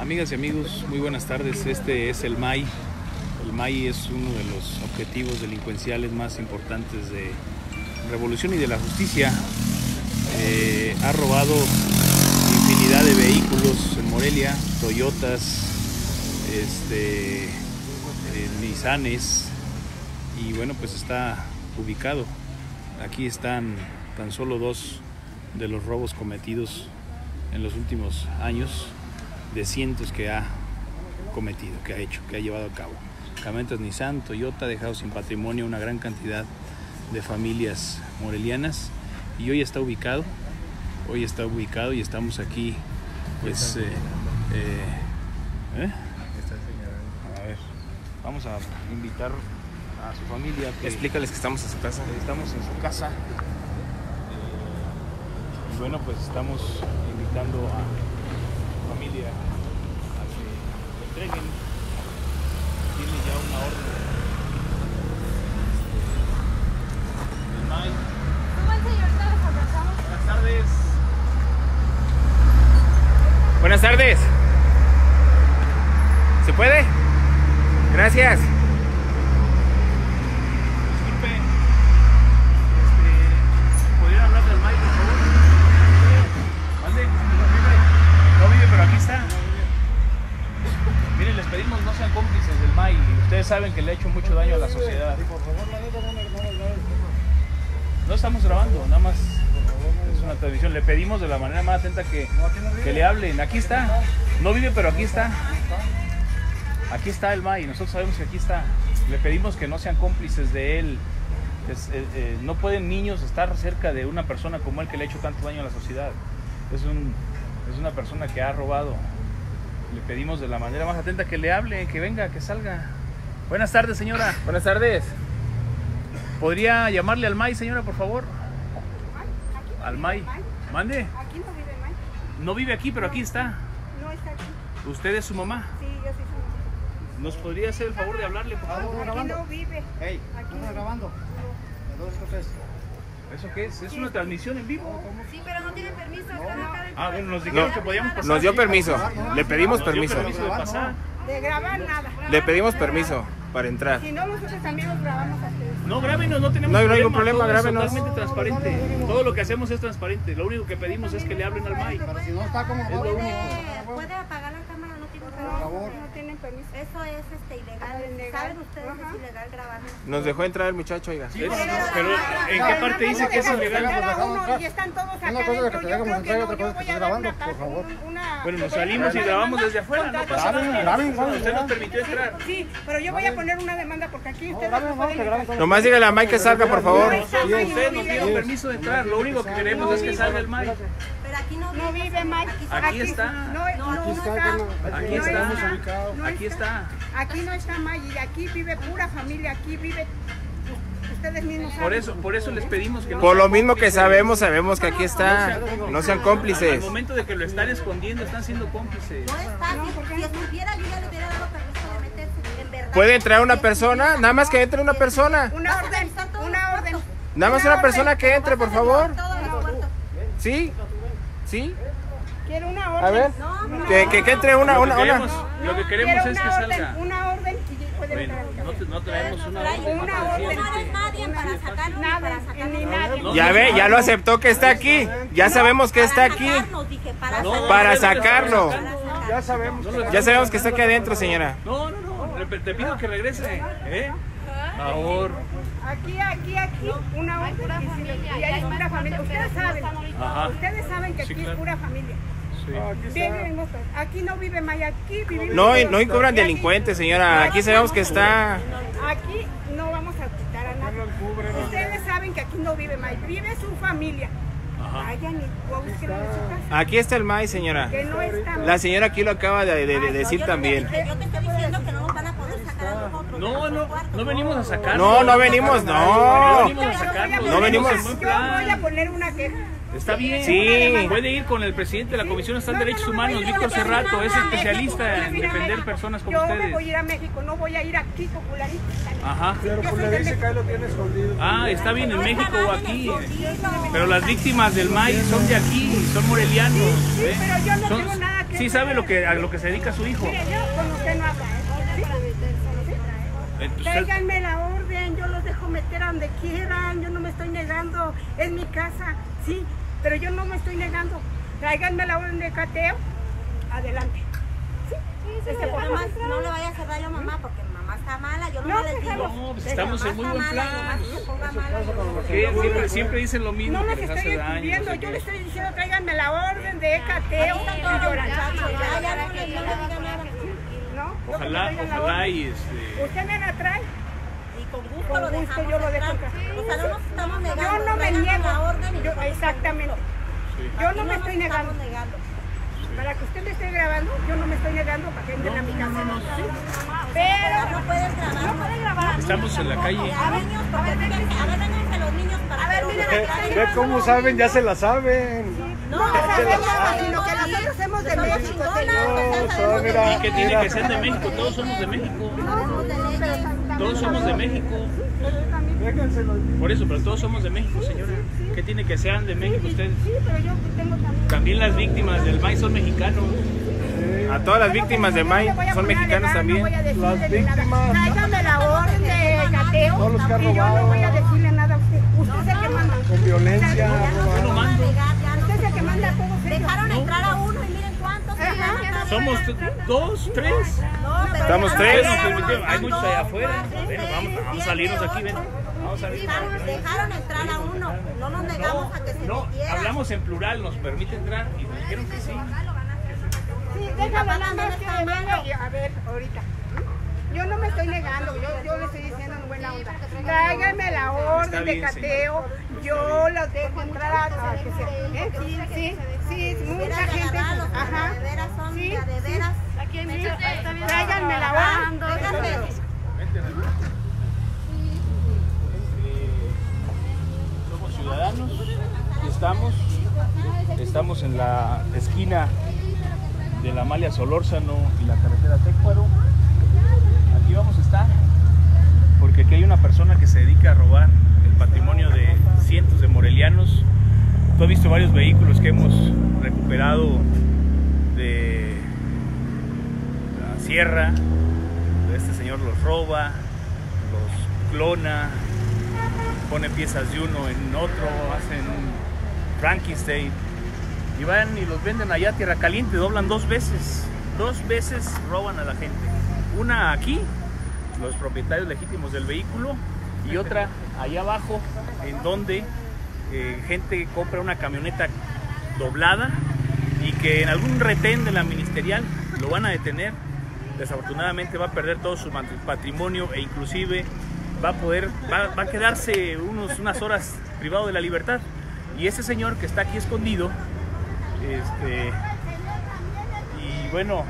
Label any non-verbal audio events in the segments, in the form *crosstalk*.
Amigas y amigos, muy buenas tardes. Este es el MAI. El MAI es uno de los objetivos delincuenciales más importantes de Revolución y de la Justicia. Eh, ha robado infinidad de vehículos en Morelia, Toyotas, este, eh, Nissanes, y bueno, pues está ubicado. Aquí están tan solo dos de los robos cometidos en los últimos años de cientos que ha cometido, que ha hecho, que ha llevado a cabo. Camionetas Nissan, Toyota ha dejado sin patrimonio una gran cantidad de familias morelianas y hoy está ubicado, hoy está ubicado y estamos aquí, pues, eh, eh, ¿eh? a ver, vamos a invitar a su familia. Que Explícales que estamos en su casa. Estamos en su casa. Y bueno, pues estamos invitando a su familia a que lo entreguen. Tiene ya una orden. Este, del MAI. Buenas tardes. Buenas tardes. ¿Se puede? Gracias. Disculpe. Este, ¿Podría hablar del MAI, por favor? ¿Mande? ¿No vive? No vive, pero aquí está. Miren, les pedimos no sean cómplices del MAI. Ustedes saben que le ha hecho mucho daño a la sociedad. No estamos grabando, nada más es una transmisión. Le pedimos de la manera más atenta que, que le hablen. Aquí está. Pero aquí está. Aquí está el MAI. Nosotros sabemos que aquí está. Le pedimos que no sean cómplices de él. Es, eh, eh, no pueden niños estar cerca de una persona como él que le ha hecho tanto daño a la sociedad. Es, un, es una persona que ha robado. Le pedimos de la manera más atenta que le hable, que venga, que salga. Buenas tardes, señora. Buenas tardes. ¿Podría llamarle al MAI, señora, por favor? Al MAI. Mande. Aquí no vive May. No vive aquí, pero aquí está. No. ¿Usted es su mamá? Sí, yo sí soy. ¿Nos podría hacer el favor de hablarle, por favor? Aquí no vive. Hey, Aquí ¿estamos no. grabando? Entonces, ¿Eso qué es? ¿Es una transmisión en vivo? Sí, pero no tiene permiso. Están acá. Ah, bueno, nos dijeron No. que podíamos pasar. Nos dio permiso. Le pedimos Nos dio permiso. permiso de pasar. De grabar nada. Le pedimos permiso para entrar. Si no, nosotros amigos grabamos a ustedes. No, grábenos, no tenemos No hay- no hay ningún problema, todo es grábenos. totalmente transparente. Todo lo que hacemos es transparente. Lo único que pedimos es que le hablen al MAI. pero si no está como Es lo único. ¿Puede, puede apagar la cámara, no tiene No, tienen permiso. Eso es este, ilegal. Ah, ilegal. ¿Saben ustedes que es ilegal grabar? Nos dejó entrar el muchacho, oiga. Es- pero ¿en qué parte dice que es ilegal? Y están todos acá Una cosa es que te dejamos entrar y otra cosa es que estés grabando, por favor. Bueno, nos salimos y grabamos desde afuera, no pasa Graben, nada. graben, graben, Usted nos permitió entrar. Sí, pero yo voy a poner una demanda porque aquí ustedes no pueden. Nomás dígale a Mike que salga, por favor. Ustedes nos dieron permiso de entrar. Lo único que queremos es que salga el MAI. Aquí no, No vive Mike. Aquí está. No, no, no está, está. Aquí No está. no Aquí está. Aquí no está Mike y aquí vive pura familia. Aquí vive. Ustedes mismos saben. Por eso, por eso les pedimos que no Por sean lo mismo que sabemos, sabemos que aquí está. No sean Al cómplices. momento de que lo están escondiendo, están siendo cómplices. No es fácil. No, ¿por qué si no? estuviera, ya le hubiera dado permiso de meterse. En verdad. ¿Puede entrar una persona? Nada más que entre una persona. Una orden. Una orden. Nada más una persona que entre, por favor. ¿Sí? ¿Sí? Quiero una orden. A ver. No, no. Que, que, que entre una, Lo que una, queremos, una. lo que queremos es que orden, salga. Una orden y puede Bueno, entrar. no, te- no traemos una orden. Una orden. No eres nadie para sacarlo Nada, para sacarlo. ni nadie. Ya ve, ya lo aceptó que está aquí. Ya sabemos que está aquí. Para sacarnos, dije, para No, sacarnos. Para no, sacarlo. Ya sabemos. Ya sabemos que está aquí adentro, señora. no, no, no. Te- Te pido que regrese. ¿Eh? Por favor. Aquí, aquí, aquí, una orden. Y, si y ahí es pura familia. Ustedes saben. Ustedes saben que Sí, aquí claro. es pura familia. Sí. Aquí no vive Maya, aquí vivimos. No, todos. no aquí- delincuentes, señora. Aquí sabemos que está. Aquí no vamos a quitar a nadie. Ustedes saben que aquí no vive May, vive su familia. Ajá. Vayan y búsquenlo en su casa. Aquí está el maíz, señora. Que no está La señora aquí lo acaba de, de- de decir Yo también. Yo te estoy diciendo que no No, no, no venimos a sacar. No, no venimos, No no. venimos a sacarlo. No venimos- Yo voy a poner una queja. Está bien. Sí. Puede ir con el presidente de la Comisión Estatal de Derechos Humanos, Víctor Cerrato. Es especialista en defender personas como Yo me voy a ustedes. ir a México, no voy a ir aquí popularista. Ajá. Yo soy de México. Ah, está bien en México o aquí. Pero las víctimas del maíz son de aquí, son morelianos. Sí, ¿eh? pero yo no Son- tengo nada que sí sabe lo que, a lo que se dedica su hijo. Mire, yo con usted no habla, ¿eh? ¿Sí? Eh, usted- Tráiganme la orden, yo los dejo meter a donde quieran, yo no me estoy negando, es mi casa, sí, pero yo no me estoy negando. Tráiganme la orden de cateo, adelante. Sí, este, podemos más entrar. no le vaya a hacer daño a mamá porque mamá está mala. Yo no, No, les digo. No, pues estamos mamá en muy buen plan. nomás que se ponga mala, yo no- ¿Qué? Siempre, siempre dicen lo mismo, No les les estoy sé yo qué. le estoy diciendo tráiganme la orden de cateo ya, ya no les no les. Yo Ojalá, ojalá y este... Usted me la trae. Y con gusto Con lo gusto dejamos yo lo dejo entrar. entrar. O sea, no nos estamos negando. Yo no me niego. la orden Yo- exactamente. sí. Yo no me estoy negando. Para que usted me esté grabando, yo no me estoy negando para que entren a mi casa. Pero no puedes grabar. no puede grabar. Estamos en la calle. A ver, niños, a ver, vénganse los niños para A ver, mira. Ve cómo saben, ya se la saben. No, No sabemos, sabemos, sino que nosotros somos de México, señor. No. ¿Qué tiene que ser de México? Todos somos de México. Todos somos de México. Por eso, pero todos somos de México, señora. ¿Qué tiene que sean de México ustedes? Sí, pero yo tengo también. También las víctimas del maíz son mexicanos. A todas las víctimas de Yo no a son mexicanas No también. Las víctimas. Tráigame la orden de cateo Todos los que han y yo no robado. voy a decirle nada a usted. Usted es el que manda. Con violencia. Ya no. Somos dos, tres. Estamos tres. Hay muchos allá afuera. Bueno, vamos, vamos a salirnos aquí, ven. Vamos a salir. Dejaron, dejaron entrar a uno. No nos negamos a que se No, hablamos en plural, nos permite entrar y nos dijeron que sí. Sí, déjalo nada también más que a ver, ahorita. Yo no me estoy negando, yo, yo le estoy diciendo en buena onda. Tráiganme la orden de cateo, yo los dejo entrar a, que se. ¿eh? Sí, sí, sí, mucha gente. Ajá. de veras son, Sí, de veras. sí. Tráiganme la. Véngase. Somos ciudadanos y estamos, estamos en la esquina de la Amalia Solórzano y la carretera Técuaro. Aquí vamos a estar porque aquí hay una persona que se dedica a robar el patrimonio de cientos de morelianos. Tú has visto varios vehículos que hemos recuperado de la sierra. Este señor los roba, los clona, pone piezas de uno en otro, hacen un Frankenstein y van y los venden allá a tierra caliente, doblan dos veces, dos veces roban a la gente. Una aquí, los propietarios legítimos del vehículo, y otra allá abajo, en donde eh, gente compra una camioneta doblada y que en algún retén de la ministerial lo van a detener. Desafortunadamente va a perder todo su patrimonio e inclusive va a poder, va, va a quedarse unos, unas horas privado de la libertad. Y ese señor que está aquí escondido, este, y bueno,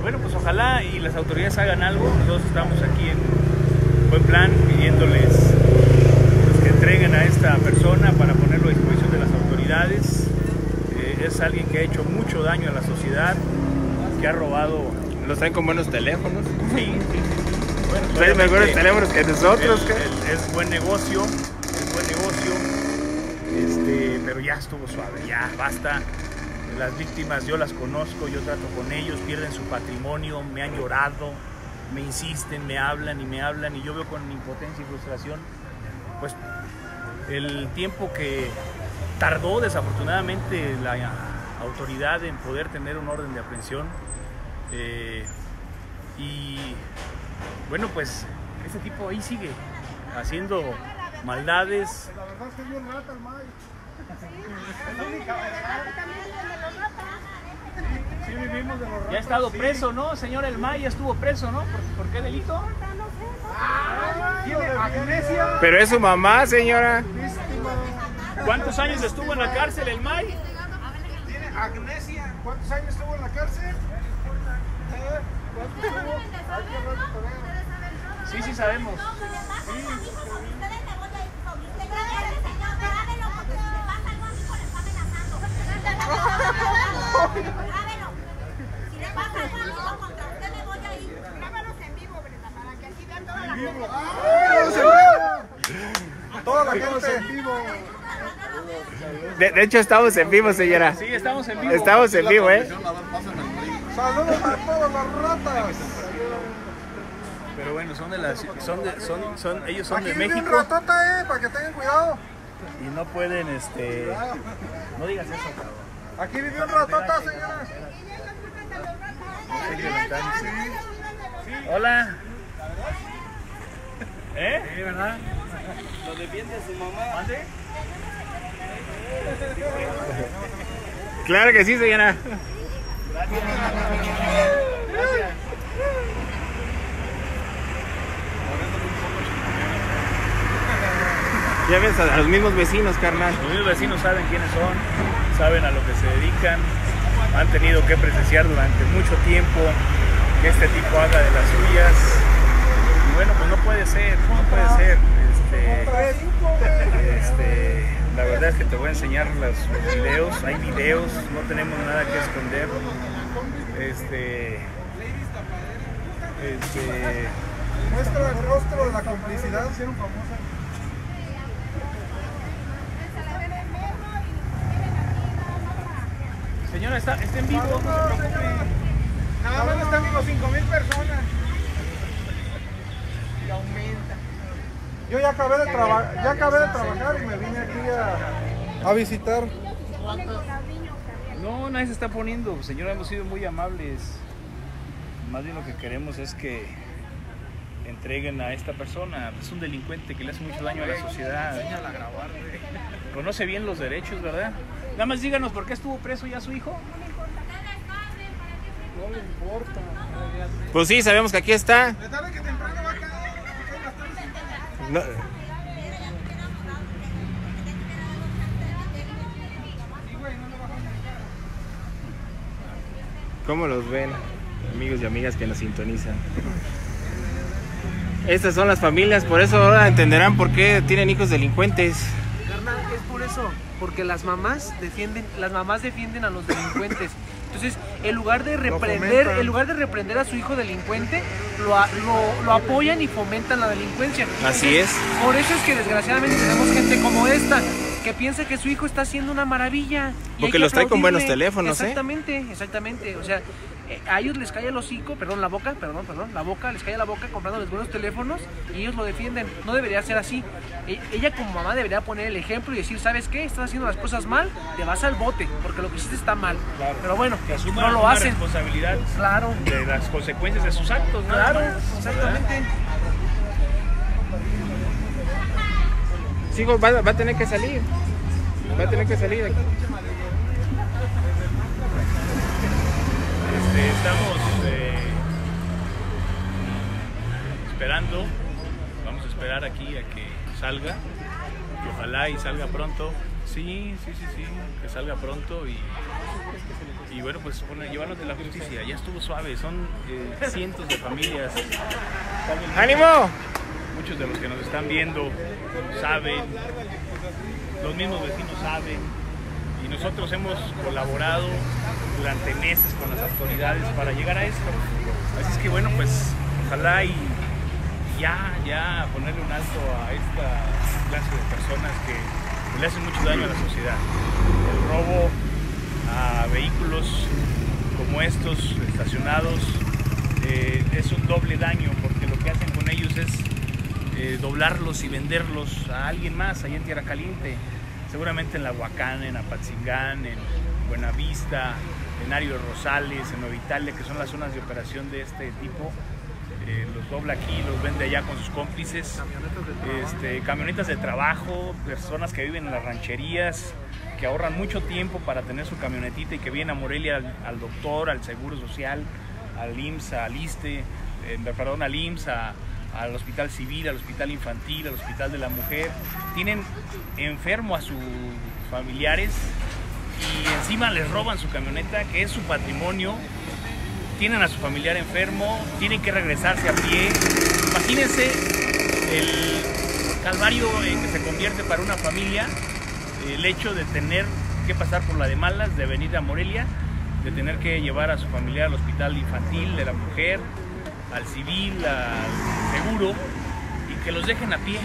bueno, pues ojalá y las autoridades hagan algo. Nosotros estamos aquí en buen plan pidiéndoles pues, que entreguen a esta persona para ponerlo a disposición de las autoridades. Eh, es alguien que ha hecho mucho daño a la sociedad, que ha robado. Los traen con buenos teléfonos. Sí, sí, sí. Bueno, Traen mejores obviamente, teléfonos que nosotros. el- ¿qué? el- es buen negocio, es buen negocio, este, pero ya estuvo suave, ya basta. Las víctimas yo las conozco, yo trato con ellos, pierden su patrimonio, me han llorado, me insisten, me hablan y me hablan y yo veo con impotencia y frustración, pues el tiempo que tardó desafortunadamente la autoridad en poder tener un orden de aprehensión. eh, y bueno, pues este tipo ahí sigue haciendo maldades. La verdad es que es bien rata el May. Sí vivimos de los ratos. Ya ha estado preso, ¿no? Señor El May ya estuvo preso, ¿no? ¿Por, por qué delito? Pero es su mamá, señora. ¿Cuántos años estuvo en la cárcel El May? Tiene amnesia. ¿Cuántos años estuvo en la cárcel? Sí, sí sabemos. Grábalos *laughs* en vivo, Brenda, para que vean toda la gente. ¡Ah! En vivo. De, de hecho, estamos en vivo, señora. Sí, estamos en vivo. Estamos en vivo, ¿eh? Saludos a todas las ratas. Pero bueno, son de las son de, son son ellos son Aquí de vive un México ratota, eh, para que tengan cuidado. y no pueden este no digas eso, cabrón. Aquí vive un ratota, señora. Hola. ¿Eh? Sí, ¿verdad? Lo defiende su mamá. ¿Mande? Claro que sí, señora. Ya ves a los mismos vecinos, carnal. Los mismos vecinos saben quiénes son, saben a lo que se dedican, han tenido que presenciar durante mucho tiempo que este tipo haga de las suyas. Bueno, pues no puede ser, no puede ser. Este, este, la verdad es que te voy a enseñar los, videos, hay videos, no tenemos nada que esconder. Este, este, Muestra el rostro de la complicidad. Hicieron famosa. señora, está, está en vivo. Nada más están como 5 mil personas. Aumenta. Yo ya acabé de, traba- ya acabé de trabajar y me vine aquí a, a visitar. No, nadie se está poniendo, señora, hemos sido muy amables. Más bien lo que queremos es que entreguen a esta persona. Es un delincuente que le hace mucho daño a la sociedad. Conoce bien los derechos, ¿verdad? Nada más díganos por qué estuvo preso ya su hijo. No le importa. Pues sí, sabemos que aquí está. De tarde que temprano va a caer. ¿Cómo los ven, amigos y amigas que nos sintonizan? Estas son las familias, por eso ahora entenderán por qué tienen hijos delincuentes. Carnal, es por eso, porque las mamás defienden, las mamás defienden a los delincuentes. Entonces, en lugar de reprender, en lugar de reprender a su hijo delincuente, lo, lo, lo apoyan y fomentan la delincuencia. Así es. Por eso es que desgraciadamente tenemos gente como esta que piensa que su hijo está haciendo una maravilla. y Porque que los trae con buenos teléfonos, ¿eh? Exactamente, exactamente. O sea, a ellos les cae el hocico, perdón, la boca, perdón, perdón, la boca, les cae la boca comprándoles buenos teléfonos y ellos lo defienden. No debería ser así. E- ella como mamá debería poner el ejemplo y decir, ¿sabes qué? Estás haciendo las cosas mal, te vas al bote, porque lo que hiciste está mal. Pero bueno, Que asuman no lo hacen. responsabilidad Claro, de las consecuencias de sus actos. nada claro, más, exactamente. Sí, va, va a tener que salir. Va a tener que salir aquí. Este, estamos eh, esperando, vamos a esperar aquí a que salga, que ojalá y salga pronto. Sí, sí, sí, sí, que salga pronto y, y bueno, pues pone- llevarlos de la justicia. Ya estuvo suave, son eh, cientos de familias. ¡Ánimo! Muchos de los que nos están viendo saben, los mismos vecinos saben, y nosotros hemos colaborado durante meses con las autoridades para llegar a esto. Así es que bueno, pues ojalá y ya, ya ponerle un alto a esta clase de personas que le hacen mucho daño a la sociedad. El robo a vehículos como estos estacionados eh, es un doble daño porque lo que hacen con ellos es eh, doblarlos y venderlos a alguien más allá en Tierra Caliente, seguramente en La Huacán, en Apatzingán, en Buenavista, en Ario de Rosales, en Nueva Italia, que son las zonas de operación de este tipo. Eh, los dobla aquí, los vende allá con sus cómplices, este, camionetas de trabajo, personas que viven en las rancherías, que ahorran mucho tiempo para tener su camionetita y que vienen a Morelia al, al doctor, al Seguro Social, al IMSS, al ISTE, eh, perdón, al IMSS, a- al Hospital Civil, al Hospital Infantil, al Hospital de la Mujer. Tienen enfermo a sus familiares y encima les roban su camioneta, que es su patrimonio. Tienen a su familiar enfermo, tienen que regresarse a pie. Imagínense el calvario en que se convierte para una familia el hecho de tener que pasar por la de malas, de venir a Morelia, de tener que llevar a su familiar al hospital infantil de la mujer, al civil, al seguro, y que los dejen a pie.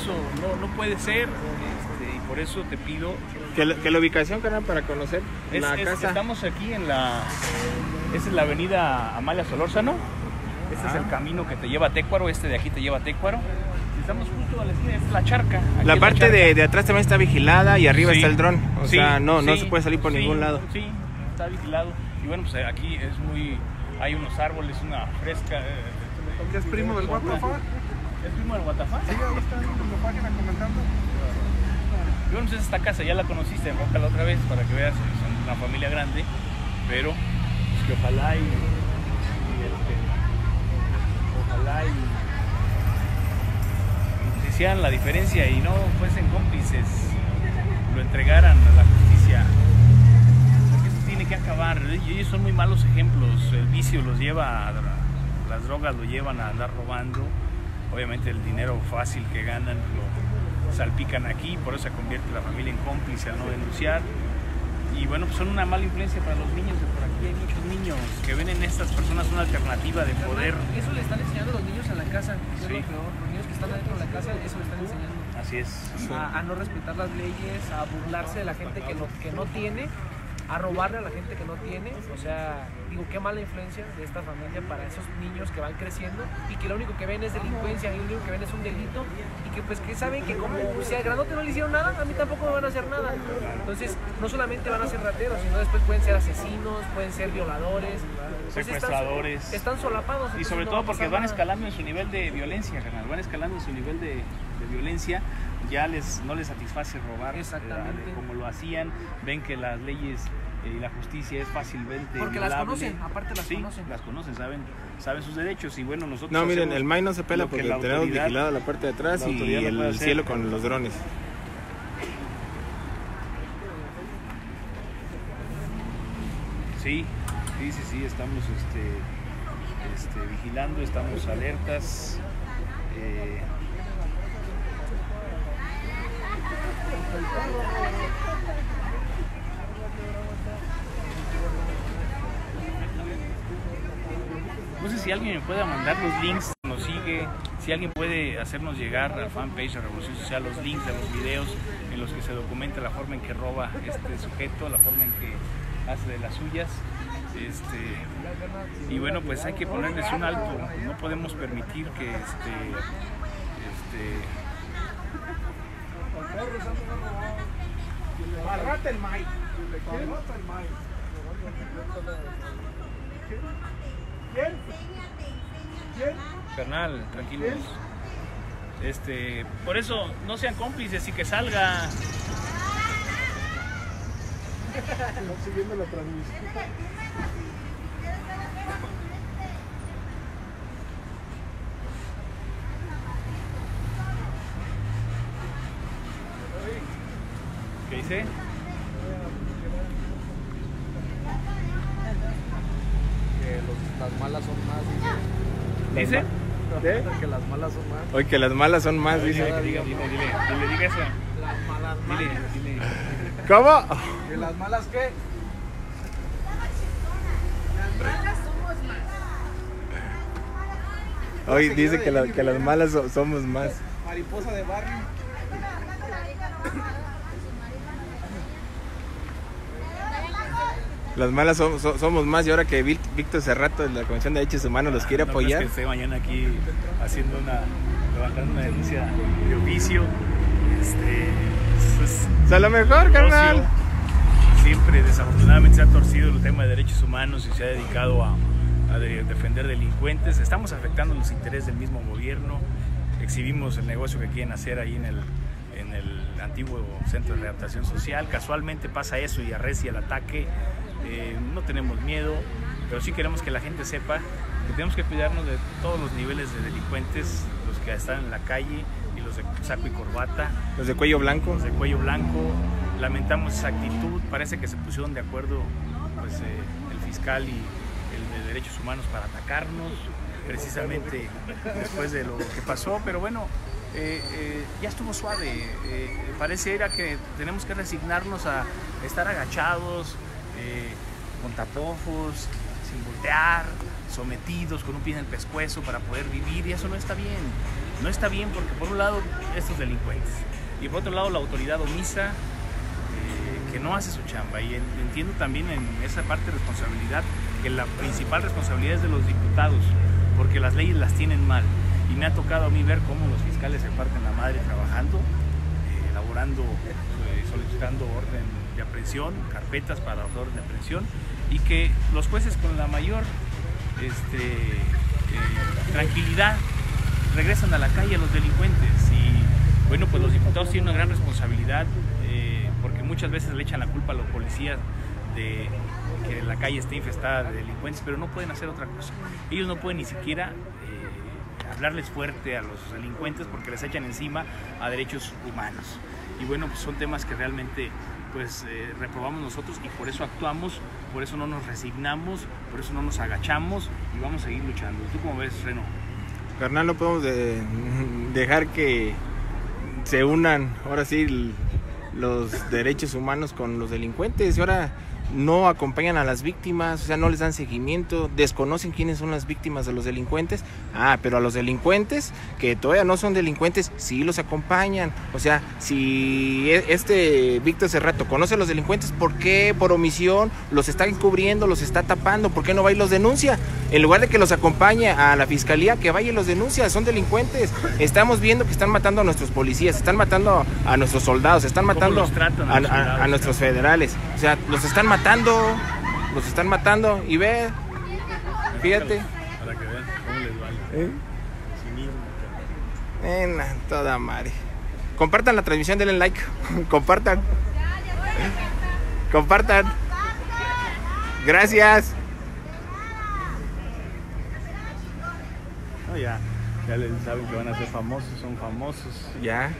Eso no, no puede ser, este, y por eso te pido ¿Qué, la- qué la ubicación, carnal, para conocer Es- la es- casa? Estamos aquí en la. Esa es la avenida Amalia Solórzano. Este es Ah. el camino que te lleva a Técuaro. Este de aquí te lleva a Técuaro. Y Estamos justo a la esquina, esta es la charca. Aquí La es parte charca. de, de atrás también está vigilada y arriba Sí. está el dron. O Sí, sea, no, no sí, se puede salir por sí, ningún lado. Sí, está vigilado. Y bueno, pues aquí es muy. Hay unos árboles, una fresca. eh, ¿Es primo del Guatafa? ¿Es primo del Guatafá? Sí, ahí está en la página comentando. Pues esta casa ya la conociste, enfócala otra vez para que veas, son una familia grande, pero pues, ojalá y, este, ojalá y, y hicieran la diferencia y no fuesen cómplices, lo entregaran a la justicia. Porque esto tiene que acabar. Y ellos son muy malos ejemplos. El vicio los lleva, a, las drogas lo llevan a andar robando. Obviamente el dinero fácil que ganan lo salpican aquí, por eso se convierte la familia en cómplice al no denunciar. Y bueno, pues son una mala influencia para los niños de por aquí. Hay muchos niños que ven en estas personas una alternativa de poder. Eso le están enseñando a los niños en la casa. Sí. es lo peor. Los niños que están adentro de la casa, eso le están enseñando. Así es. A, a no respetar las leyes, a burlarse de la gente que no, que no tiene, a robarle a la gente que no tiene. O sea, digo, qué mala influencia de esta familia para esos niños que van creciendo y que lo único que ven es delincuencia y lo único que ven es un delito y que pues que saben que como si al grandote no le hicieron nada, a mí tampoco me van a hacer nada. Entonces, no solamente van a ser rateros, sino después pueden ser asesinos, pueden ser violadores, están- Secuestradores. Están, solapados. Y sobre no todo porque van nada. escalando en su nivel de violencia, carnal. Van escalando en su nivel de, de violencia. Ya les, no les satisface robar eh, como lo hacían. Ven que las leyes eh, y la justicia es fácilmente. Porque las conocen, aparte las Sí, conocen. las conocen, saben, saben sus derechos. Y bueno, nosotros. No, miren, el MAI no se pela porque la tenemos vigilado la parte de atrás y no el hacer. cielo con los drones. Sí, sí, sí, sí, estamos este, este, vigilando, estamos alertas. eh, No sé si alguien me pueda mandar los links, nos sigue, si alguien puede hacernos llegar al fanpage de Revolución Social los links de los videos en los que se documenta la forma en que roba este sujeto, la forma en que hace de las suyas. Este, y bueno, pues hay que ponerles un alto, no podemos permitir que este, este, Barrate el May. Barrate el May. ¿Quién? ¿Quién? Carnal, tranquilos. Este, por eso no sean cómplices y que salga. *laughs* Siguiendo la transmisión. ¿Qué dice? que los- las malas son más. ¿Dice? ¿Qué? Que las malas son más. Hoy que las malas son más, Dile, dice. dile, dile, dile, dile, dile eso. Las malas Dile, dile. ¿Cómo? ¿Que las malas qué? Hoy dice que, la- que las malas so- somos más. Mariposa de barrio. Las malas som- so- somos más y ahora que Víctor Cerrato de la Comisión de Derechos Humanos los quiere No crees apoyar. que esté mañana aquí haciendo una, levantando una denuncia de oficio. Este, es- O sea, lo mejor, carnal. Siempre, desafortunadamente, se ha torcido el tema de derechos humanos y se ha dedicado a, a de- defender delincuentes. Estamos afectando los intereses del mismo gobierno. Exhibimos el negocio que quieren hacer ahí en el, en el antiguo centro de readaptación social. Casualmente pasa eso y arrecia el ataque. Eh, no tenemos miedo, pero sí queremos que la gente sepa que tenemos que cuidarnos de todos los niveles de delincuentes, los que están en la calle y los de saco y corbata Los de cuello blanco. los de cuello blanco. Lamentamos esa actitud. Parece que se pusieron de acuerdo pues, eh, el fiscal y el de derechos humanos para atacarnos, precisamente después de lo que pasó. Pero bueno, eh, eh, ya estuvo suave. Eh, parece era que tenemos que resignarnos a estar agachados, eh, con tapojos, sin voltear, sometidos, con un pie en el pescuezo para poder vivir. Y eso no está bien. No está bien porque por un lado estos delincuentes y por otro lado la autoridad omisa, eh, que no hace su chamba. Y en- entiendo también en esa parte de responsabilidad que la principal responsabilidad es de los diputados, porque las leyes las tienen mal. Y me ha tocado a mí ver cómo los fiscales se parten la madre trabajando, eh, elaborando, eh, solicitando orden de aprehensión, carpetas para orden de aprehensión, y que los jueces con la mayor este, eh, tranquilidad regresan a la calle a los delincuentes. Y bueno, pues los diputados tienen una gran responsabilidad eh, porque muchas veces le echan la culpa a los policías de que la calle esté infestada de delincuentes, pero no pueden hacer otra cosa. Ellos no pueden ni siquiera eh, hablarles fuerte a los delincuentes porque les echan encima a derechos humanos. Y bueno, pues son temas que realmente pues eh, reprobamos nosotros y por eso actuamos, por eso no nos resignamos, por eso no nos agachamos y vamos a seguir luchando. ¿Tú cómo ves, Reno? Carnal, no podemos de- *laughs* dejar que se unan, ahora sí, los derechos humanos con los delincuentes. Ahora no acompañan a las víctimas, o sea, no les dan seguimiento, desconocen quiénes son las víctimas de los delincuentes. Ah, pero a los delincuentes, que todavía no son delincuentes, sí los acompañan. O sea, si e- este Víctor Cerrato conoce a los delincuentes, ¿por qué por omisión los está encubriendo, los está tapando? ¿Por qué no va y los denuncia? En lugar de que los acompañe a la fiscalía, que vaya y los denuncia, son delincuentes. Estamos viendo que están matando a nuestros policías, están matando a nuestros soldados, están ¿Cómo matando a nuestros federales. O sea, los están matando, los están matando. Y ve, fíjate, Para que vean cómo les vale. ¿eh? En toda madre. Compartan la transmisión, denle like, *laughs* compartan. Compartan. Gracias. No, ya, ya les saben que van a ser famosos, son famosos. Ya.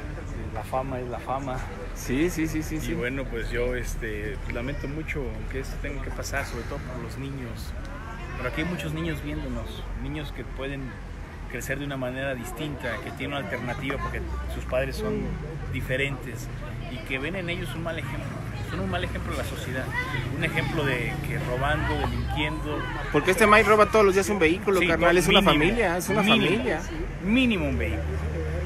La fama es la fama. Sí, sí, sí, sí, Y sí. bueno, pues yo este, lamento mucho que esto tenga que pasar, sobre todo por los niños. Pero aquí hay muchos niños viéndonos, niños que pueden crecer de una manera distinta, que tienen una alternativa porque sus padres son diferentes y que ven en ellos un mal ejemplo. Son un mal ejemplo de la sociedad, un ejemplo de que robando, delinquiendo, Porque este Mike roba todos los días un vehículo, Sí, carnal. no, Es una familia, es una mínimo, familia. Mínimo un vehículo.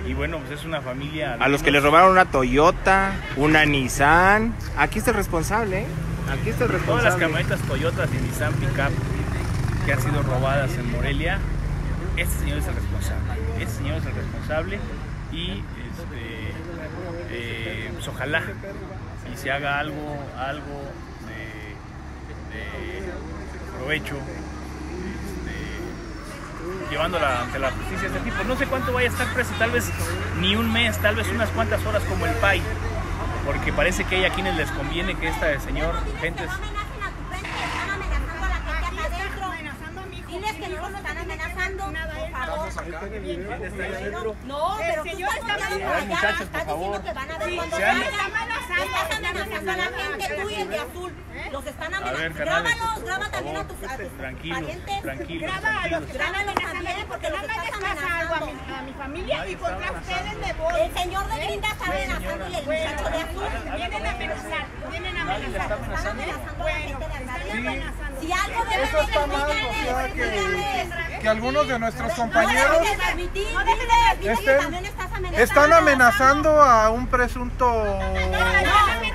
Y bueno, pues es una familia. A los que le robaron una Toyota, una Nissan. Aquí está el responsable, ¿eh? Aquí está el Todas las responsable. camionetas Toyotas y Nissan Pickup que han sido robadas en Morelia, este señor es el responsable. Este señor es el responsable y este, eh, pues ojalá y se haga algo, algo de, de provecho llevándola ante la justicia de este tipo. No sé cuánto vaya a estar preso, tal vez ni un mes, tal vez unas cuantas horas como el PAI, porque parece que hay a quienes les conviene que este señor, gentes, amenacen a tu frente, están amenazando a la gente acá adentro. Diles que no los están amenazando, por favor. No, pero tú estás hablando por A ver, allá, muchachos, por estás favor. diciendo que van a ver cuando. Estás amenazando a la gente, tú y el de azul. Los están A ver, amenazando. Grábalos, graba por también a favor, tus, a tus tranquilos, parientes. tranquilos, Grábalos, tranquilos. grábalos también porque los estás amenazando. a mi familia y contra ustedes me voy. El señor de Grinda está amenazando y el muchacho de azul. Vienen a amenazar, vienen a está Están amenazando. amenazando a la gente de amenazando. Si algo deben Eso de está mal, o sea, que-. Que algunos de nuestros No compañeros que estén- amenazando. están amenazando a un presunto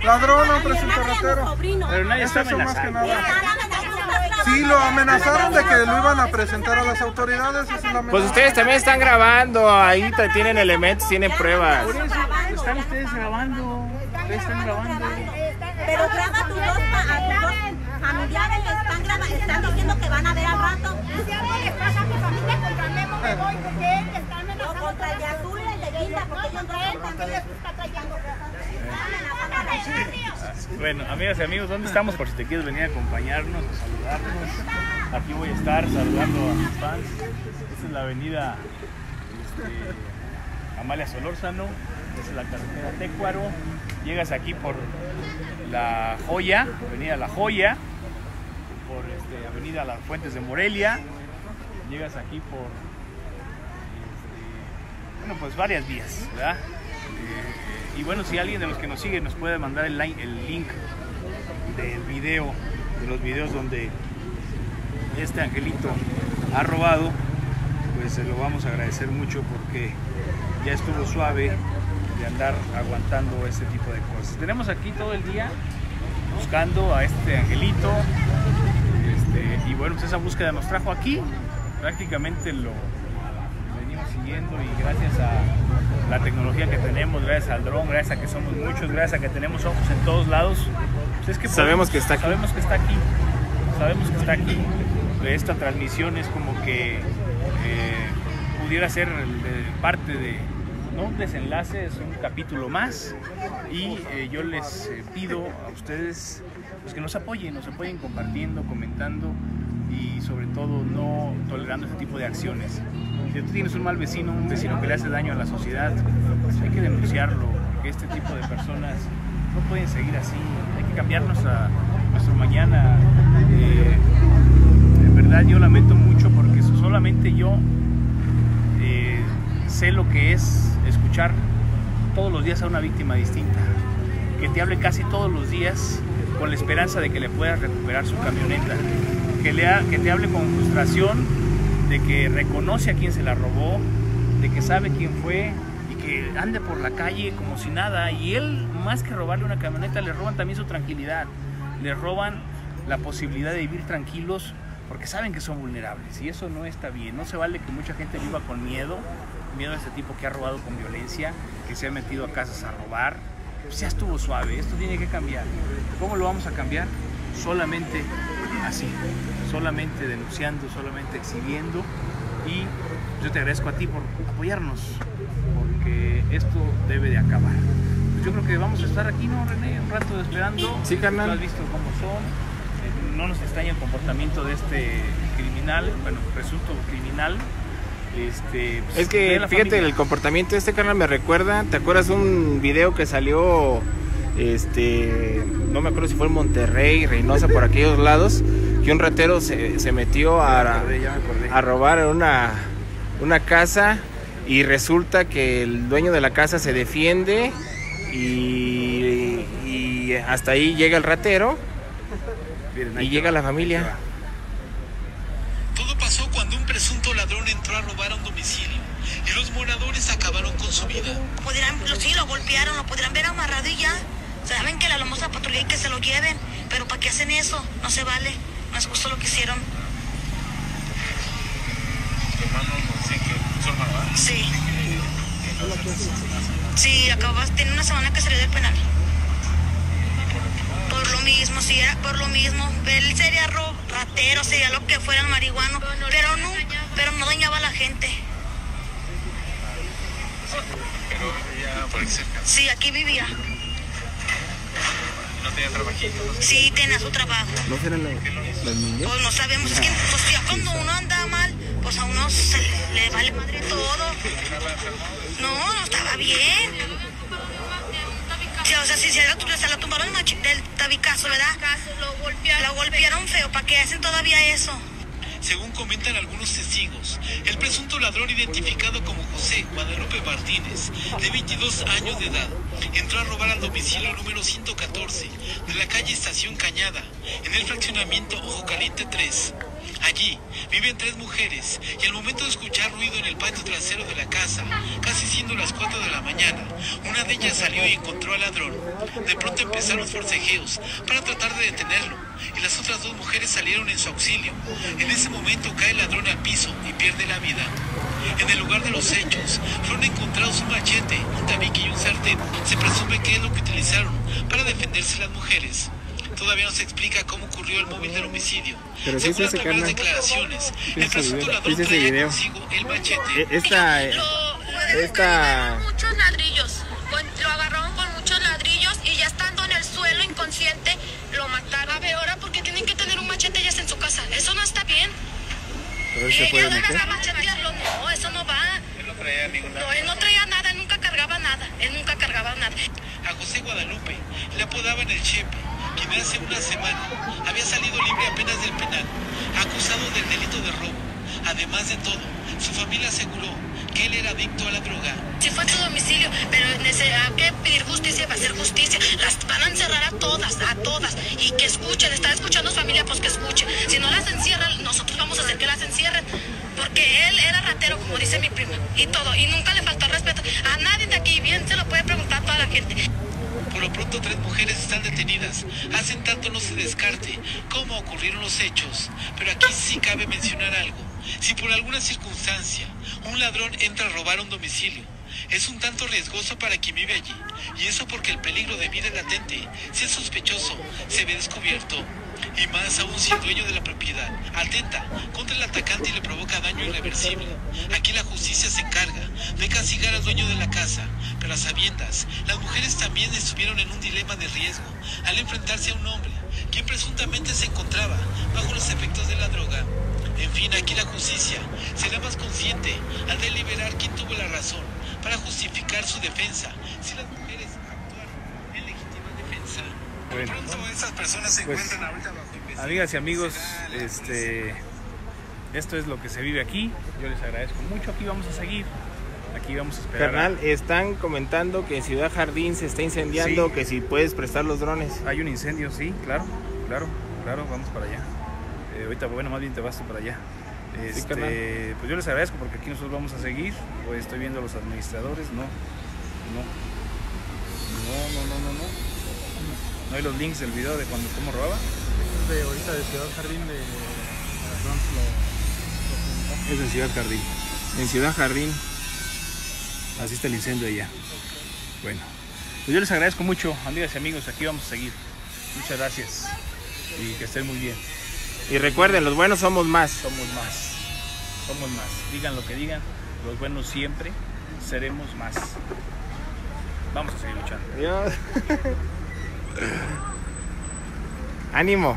ladrón, a un presunto ratero. Pero nadie Es está eso más que nada. Sí, lo amenazaron de que lo iban a presentar a las autoridades. esa es la Pues ustedes también están grabando, ahí te- tienen elementos, tienen pruebas. Están ustedes grabando, ustedes están grabando. Pero graba a tus dos, familiares, están, graba- están diciendo que van a ver al rato. Si algo les pasa a mi familia, contra Memo me voy, porque él está No, contra el de azul y el de Guinda, porque ellos dos Él son también les está trayendo. Bueno, amigas y amigos, ¿dónde estamos? Por si te quieres venir a acompañarnos, a saludarnos. Aquí voy a estar saludando a mis fans. Esta es la avenida este, Amalia Solórzano, esta es la carretera Tecuaro. Llegas aquí por La Joya, avenida La Joya, por este, avenida Las Fuentes de Morelia. Llegas aquí por este, bueno, pues varias vías, ¿verdad? Eh, y bueno, si alguien de los que nos sigue nos puede mandar el, li- el link del video, de los videos donde este angelito ha robado, pues se lo vamos a agradecer mucho porque ya estuvo suave de andar aguantando este tipo de cosas. Tenemos aquí todo el día buscando a este angelito. Este, y bueno, pues esa búsqueda nos trajo aquí. Prácticamente lo siguiendo y gracias a la tecnología que tenemos, gracias al dron, gracias a que somos muchos, gracias a que tenemos ojos en todos lados, pues es que Sabemos podemos- que está aquí. Sabemos que está aquí. Sabemos que está aquí. Esta transmisión es como que eh, pudiera ser parte de, no un desenlace, es un capítulo más. Y eh, yo les eh, pido a ustedes pues, que nos apoyen, nos apoyen compartiendo, comentando y sobre todo no tolerando este tipo de acciones. Si tú tienes un mal vecino, un vecino que le hace daño a la sociedad, pues hay que denunciarlo, porque este tipo de personas no pueden seguir así. Hay que cambiar nuestra, nuestro mañana. Eh, en verdad yo lamento mucho porque solamente yo eh, sé lo que es escuchar todos los días a una víctima distinta, que te hable casi todos los días con la esperanza de que le puedas recuperar su camioneta, que, le que te hable con frustración de que reconoce a quien se la robó, de que sabe quién fue y que ande por la calle como si nada. Y él, más que robarle una camioneta, le roban también su tranquilidad, le roban la posibilidad de vivir tranquilos porque saben que son vulnerables y eso no está bien. No se vale que mucha gente viva con miedo, miedo a este tipo que ha robado con violencia, que se ha metido a casas a robar. Pues ya estuvo suave, esto tiene que cambiar. ¿Cómo lo vamos a cambiar? Solamente así, solamente denunciando, solamente exhibiendo y yo te agradezco a ti por apoyarnos, porque esto debe de acabar. Pues yo creo que vamos a estar aquí, ¿no, René? Un rato esperando. Sí, carnal. Tú has visto cómo son. Eh, No nos extraña el comportamiento de este criminal, bueno, presunto criminal. Este, pues, Es que fíjate, familia. el comportamiento de este canal me recuerda, ¿te acuerdas un video que salió, este, no me acuerdo si fue en Monterrey, Reynosa, por aquellos lados, que un ratero se, se metió a, a robar una, una casa y resulta que el dueño de la casa se defiende y, y hasta ahí llega el ratero y llega va, la familia. Todo pasó cuando un presunto ladrón entró a robar a un domicilio y los moradores acabaron con su vida. Podrían, lo- sí, lo golpearon, lo podrían ver amarrado y ya. Saben que la vamos a patrulla y que se lo lleven. Pero ¿para qué hacen eso? No se vale. No es justo lo que hicieron. Sí. Sí, acabas, tiene una semana que salió del penal. Por lo mismo, sí, era por lo mismo. Él sería ro- ratero, sería lo que fuera marihuano, pero no, pero no dañaba a la gente. Pero ella por Sí, aquí vivía. No tenía trabajito. Sí, su trabajo. ¿No serán las, las niñas? Pues no sabemos, es que pues, ya cuando uno anda mal, pues a uno se le, le vale madre todo. No, no estaba bien. Sí, o sea, si se la, se la tumbaron del tabicazo, ¿verdad? Lo golpearon. Lo golpearon feo, ¿para qué hacen todavía eso? Según comentan algunos testigos, el presunto ladrón identificado como José Guadalupe Martínez, de 22 años de edad, entró a robar al domicilio número 114 de la calle Estación Cañada, en el fraccionamiento Ojo Caliente 3. Allí viven tres mujeres y al momento de escuchar ruido en el patio trasero de la casa, casi siendo las 4 de la mañana, una de ellas salió y encontró al ladrón. De pronto empezaron forcejeos para tratar de detenerlo y las otras dos mujeres salieron en su auxilio. En ese momento cae el ladrón al piso y pierde la vida. En el lugar de los hechos fueron encontrados un machete, un tabique y un sartén. Se presume que es lo que utilizaron para defenderse las mujeres. Todavía no se explica cómo ocurrió el móvil del homicidio. Pero sí Según es las primeras carnal. declaraciones, Sí el presunto video. ladrón Sí traía video. consigo el machete. E- Esta, eh, esta, muchos ladrillos. Lo agarraron con muchos ladrillos y ya estando en el suelo inconsciente lo mataron. A ver, ahora porque tienen que tener un machete ya está en su casa. Eso no está bien. pero se Y puede van a machetearlo. No, eso no va. No, él no traía nada, él nunca cargaba nada. Él nunca cargaba nada. A José Guadalupe le apodaban el Chepe, quien hace una semana había salido libre apenas del penal, acusado del delito de robo. Además de todo, su familia aseguró que él era adicto a la droga. Sí fue a su domicilio, pero hay que pedir justicia para hacer justicia. Las van a encerrar a todas, a todas. Y que escuchen, está escuchando su familia, pues que escuchen. Si no las encierran, nosotros vamos a hacer que las encierren. Porque él era ratero, como dice mi prima, y todo. Y nunca le faltó respeto a nadie de aquí. Bien se lo puede preguntar toda la gente. Por lo pronto tres mujeres están detenidas. Hacen tanto no se descarte cómo ocurrieron los hechos. Pero aquí sí cabe mencionar algo. Si por alguna circunstancia un ladrón entra a robar un domicilio, es un tanto riesgoso para quien vive allí. Y eso porque el peligro de vida latente. Si es sospechoso, se ve descubierto. Y más aún si el dueño de la propiedad atenta contra el atacante y le provoca daño irreversible. Aquí la justicia se encarga de castigar al dueño de la casa. Pero a sabiendas, las mujeres también estuvieron en un dilema de riesgo al enfrentarse a un hombre, quien presuntamente se encontraba bajo los efectos de la droga. En fin, aquí la justicia será más consciente al deliberar quién tuvo la razón para justificar su defensa si las mujeres actuaron en legítima defensa. Por Bueno. pronto, esas personas se Pues, encuentran ahorita bajo. Amigas y amigos, este, esto es lo que se vive aquí. Yo les agradezco mucho. Aquí vamos a seguir. Aquí vamos a esperar. a- Carnal, están comentando que en Ciudad Jardín se está incendiando, Sí. que si puedes prestar los drones. Hay un incendio, sí, claro, claro, claro, vamos para allá. Eh, ahorita, bueno, más bien te vas tú para allá. Este, carnal. pues yo les agradezco porque aquí nosotros vamos a seguir. Pues estoy viendo a los administradores, no, no, no, no, no, no, no. No hay los links del video de cuando cómo robaba. de ahorita de Ciudad Jardín de Es en Ciudad Jardín. En Ciudad Jardín. Así está el incendio allá. Bueno, pues yo les agradezco mucho, amigas y amigos. Aquí vamos a seguir. Muchas gracias y que estén muy bien. Y recuerden, los buenos somos más. Somos más. Somos más. Digan lo que digan, los buenos siempre seremos más. Vamos a seguir luchando. Adiós. *laughs* Ánimo.